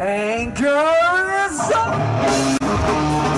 Anchor is up!